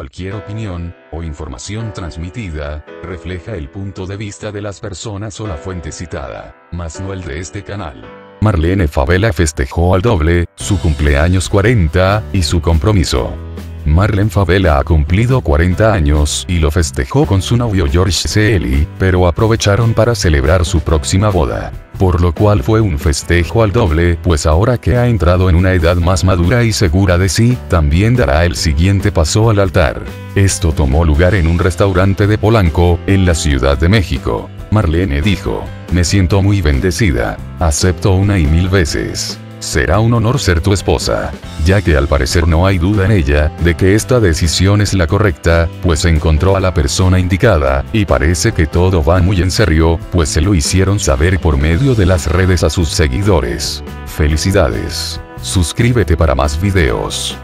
Cualquier opinión, o información transmitida, refleja el punto de vista de las personas o la fuente citada, más no el de este canal. Marlene Favela festejó al doble, su cumpleaños 40, y su compromiso. Marlene Favela ha cumplido 40 años y lo festejó con su novio George Celi, pero aprovecharon para celebrar su próxima boda. Por lo cual fue un festejo al doble, pues ahora que ha entrado en una edad más madura y segura de sí, también dará el siguiente paso al altar. Esto tomó lugar en un restaurante de Polanco, en la Ciudad de México. Marlene dijo, me siento muy bendecida, acepto una y mil veces. Será un honor ser tu esposa, ya que al parecer no hay duda en ella, de que esta decisión es la correcta, pues encontró a la persona indicada, y parece que todo va muy en serio, pues se lo hicieron saber por medio de las redes a sus seguidores. Felicidades. Suscríbete para más videos.